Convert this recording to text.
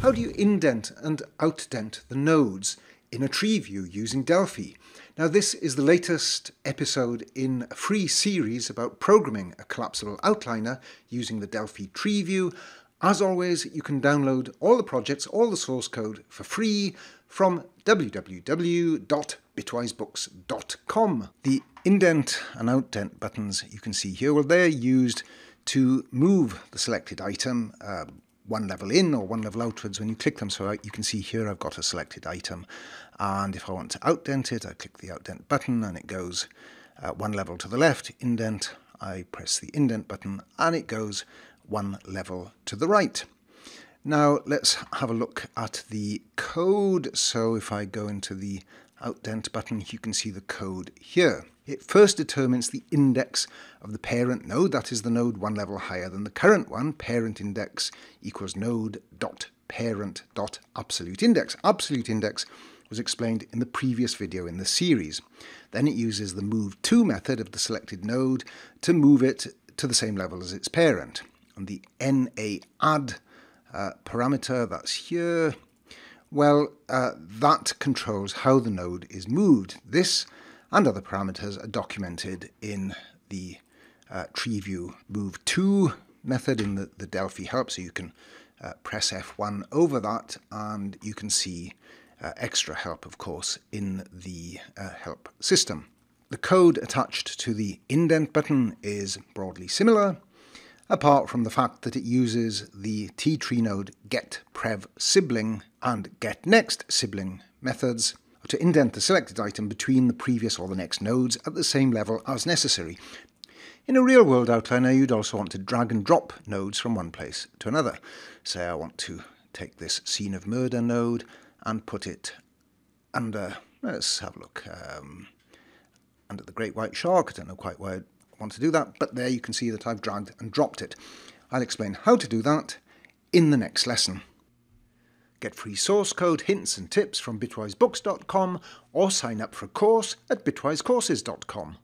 How do you indent and outdent the nodes in a tree view using Delphi? Now this is the latest episode in a free series about programming a collapsible outliner using the Delphi tree view. As always, you can download all the projects, all the source code for free from www.bitwisebooks.com. The indent and outdent buttons you can see here, well, they're used to move the selected item uh, one level in or one level outwards when you click them. So you can see here I've got a selected item and if I want to outdent it, I click the outdent button and it goes uh, one level to the left, indent, I press the indent button and it goes one level to the right. Now let's have a look at the code. So if I go into the outdent button, you can see the code here. It first determines the index of the parent node, that is the node one level higher than the current one, parent index equals node dot parent dot absolute index. Absolute index was explained in the previous video in the series. Then it uses the move to method of the selected node to move it to the same level as its parent. And the na add uh, parameter, that's here, well, uh, that controls how the node is moved. This and other parameters are documented in the uh, tree view move to method in the, the Delphi help. So you can uh, press F1 over that and you can see uh, extra help, of course, in the uh, help system. The code attached to the indent button is broadly similar apart from the fact that it uses the TTreeNode getPrev sibling and getNext sibling methods to indent the selected item between the previous or the next nodes at the same level as necessary. In a real-world outliner, you'd also want to drag and drop nodes from one place to another. Say I want to take this scene of murder node and put it under, let's have a look, um, under the great white shark. I don't know quite why I want to do that, but there you can see that I've dragged and dropped it. I'll explain how to do that in the next lesson. Get free source code, hints and tips from bitwisebooks.com or sign up for a course at bitwisecourses.com.